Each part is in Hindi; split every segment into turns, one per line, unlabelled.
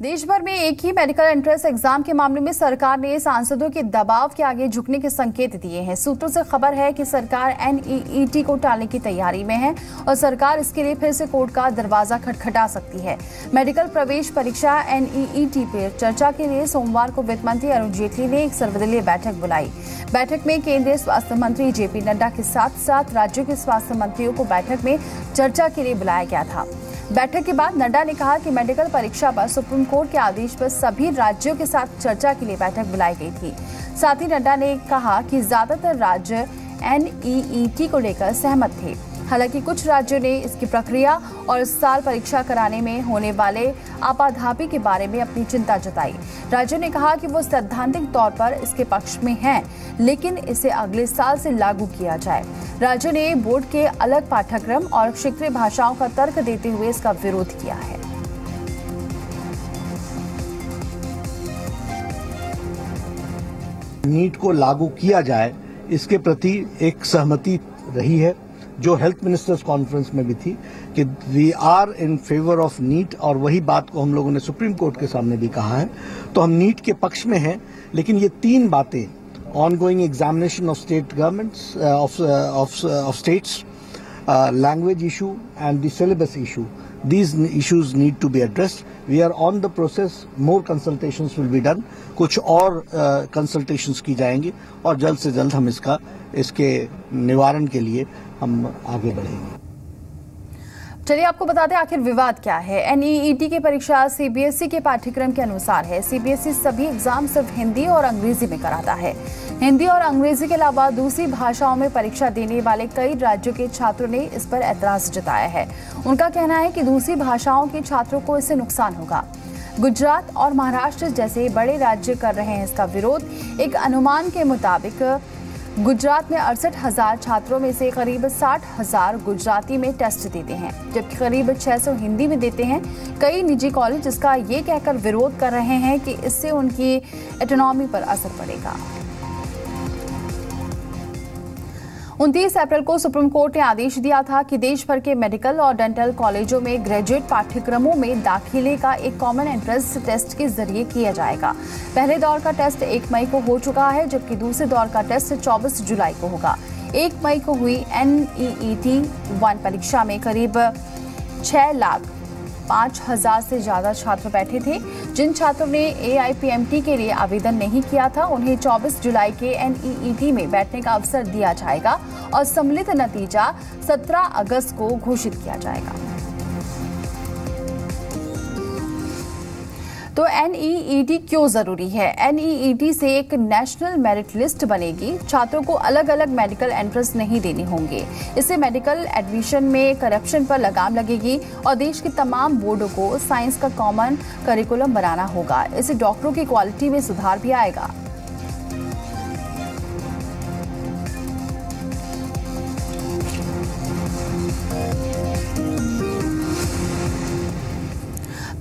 देश भर में एक ही मेडिकल एंट्रेंस एग्ज़ाम के मामले में सरकार ने सांसदों के दबाव के आगे झुकने के संकेत दिए हैं। सूत्रों से खबर है कि सरकार एनईईटी को टालने की तैयारी में है और सरकार इसके लिए फिर से कोर्ट का दरवाज़ा खटखटा सकती है। मेडिकल प्रवेश परीक्षा एनईईटी पर चर्चा के लिए सोमवार को वित्त मंत्री अरुण जेटली ने एक सर्वदलीय बैठक बुलाई। बैठक में केंद्रीय स्वास्थ्य मंत्री जेपी नड्डा के साथ साथ राज्यों के स्वास्थ्य मंत्रियों को बैठक में चर्चा के लिए बुलाया गया था। बैठक के बाद नड्डा ने कहा कि मेडिकल परीक्षा पर सुप्रीम कोर्ट के आदेश पर सभी राज्यों के साथ चर्चा के लिए बैठक बुलाई गई थी। साथ ही नड्डा ने कहा कि ज़्यादातर राज्य एनईईटी को लेकर सहमत थे। हालाँकि कुछ राज्यों ने इसकी प्रक्रिया और इस साल परीक्षा कराने में होने वाले आपाधापी के बारे में अपनी चिंता जताई। राज्यों ने कहा कि वो सैद्धांतिक तौर पर इसके पक्ष में हैं, लेकिन इसे अगले साल से लागू किया जाए। राज्यों ने बोर्ड के अलग पाठ्यक्रम और क्षेत्रीय भाषाओं का तर्क देते हुए इसका विरोध किया है।
नीट को लागू किया जाए, इसके प्रति एक सहमति रही है। जो हेल्थ मिनिस्टर्स कॉन्फ्रेंस में भी थी कि we are in favour of NEET और वही बात को हम लोगों ने सुप्रीम कोर्ट के सामने भी कहा है। तो हम नीट के पक्ष में हैं लेकिन ये तीन बातें ongoing examination of state government of states language issue and the syllabus issue these issues need to be address we are on the process more consultation will be done कुछ और कंसल्टेशन uh, की जाएँगी और जल्द से जल्द हम इसका इसके निवारण के लिए हम आगे बढ़ेंगे।
चलिए, आपको बता दें, आखिर विवाद क्या है? एनईईटी की परीक्षा सीबीएसई के पाठ्यक्रम के अनुसार है। सीबीएसई सभी एग्ज़ाम सिर्फ़ हिंदी और अंग्रेज़ी में कराता है। हिंदी और अंग्रेज़ी के अलावा दूसरी भाषाओं में परीक्षा देने वाले कई राज्यों के छात्रों ने इस पर ऐतराज जताया है। उनका कहना है कि दूसरी भाषाओं के छात्रों को इससे नुकसान होगा। गुजरात और महाराष्ट्र जैसे बड़े राज्य कर रहे हैं इसका विरोध। एक अनुमान के मुताबिक गुजरात में अड़सठ हज़ार छात्रों में से करीब साठ हज़ार गुजराती में टेस्ट देते हैं, जबकि करीब 600 हिंदी में देते हैं। कई निजी कॉलेज इसका ये कहकर विरोध कर रहे हैं कि इससे उनकी इकोनॉमी पर असर पड़ेगा। उनतीस अप्रैल को सुप्रीम कोर्ट ने आदेश दिया था कि देश भर के मेडिकल और डेंटल कॉलेजों में ग्रेजुएट पाठ्यक्रमों में दाखिले का एक कॉमन एंट्रेंस टेस्ट के ज़रिए किया जाएगा। पहले दौर का टेस्ट एक मई को हो चुका है, जबकि दूसरे दौर का टेस्ट चौबीस जुलाई को होगा। एक मई को हुई एनईईटी वन परीक्षा में करीब छह लाख पाँच हज़ार से ज़्यादा छात्र बैठे थे। जिन छात्रों ने एआईपीएमटी के लिए आवेदन नहीं किया था, उन्हें 24 जुलाई के एनईईटी में बैठने का अवसर दिया जाएगा और सम्मिलित नतीजा 17 अगस्त को घोषित किया जाएगा। तो एनईईटी क्यों ज़रूरी है? एनईईटी से एक नेशनल मेरिट लिस्ट बनेगी। छात्रों को अलग अलग मेडिकल एंट्रेंस नहीं देने होंगे। इससे मेडिकल एडमिशन में करप्शन पर लगाम लगेगी और देश के तमाम बोर्डों को साइंस का कॉमन करिकुलम बनाना होगा। इससे डॉक्टरों की क्वालिटी में सुधार भी आएगा।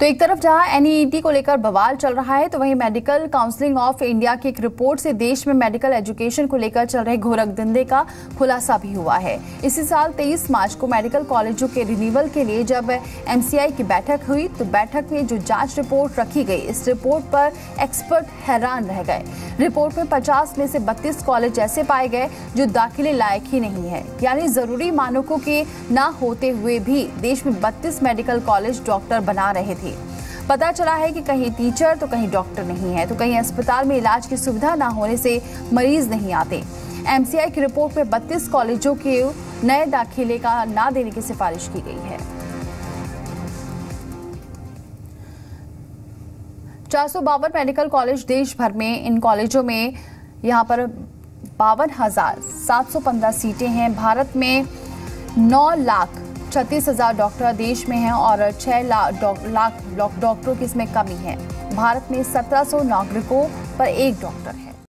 तो एक तरफ़ जहाँ एनईईटी को लेकर बवाल चल रहा है तो वहीं मेडिकल काउंसिलिंग ऑफ़ इंडिया की एक रिपोर्ट से देश में मेडिकल एजुकेशन को लेकर चल रहे घोरक धंधे का खुलासा भी हुआ है। इसी साल 23 मार्च को मेडिकल कॉलेजों के रिन्यूअल के लिए जब एमसीआई की बैठक हुई तो बैठक में जो जाँच रिपोर्ट रखी गई, इस रिपोर्ट पर एक्सपर्ट हैरान रह गए। रिपोर्ट में पचास में से बत्तीस कॉलेज ऐसे पाए गए जो दाखिले लायक ही नहीं है। यानी ज़रूरी मानकों के न होते हुए भी देश में बत्तीस मेडिकल कॉलेज डॉक्टर बना रहे थे। पता चला है कि कहीं टीचर तो कहीं डॉक्टर नहीं है तो कहीं अस्पताल में इलाज की सुविधा न होने से मरीज़ नहीं आते। एमसीआई की रिपोर्ट में 32 कॉलेजों के नए दाखिले का ना देने की सिफारिश की गई है। चार मेडिकल कॉलेज देश भर में, इन कॉलेजों में यहाँ पर बावन हज़ार सात सौ पंद्रह सीटें हैं। भारत में नौ लाख छत्तीस हज़ार डॉक्टर देश में हैं और छह लाख डॉक्टरों की इसमें कमी है। भारत में 1700 नागरिकों पर एक डॉक्टर है।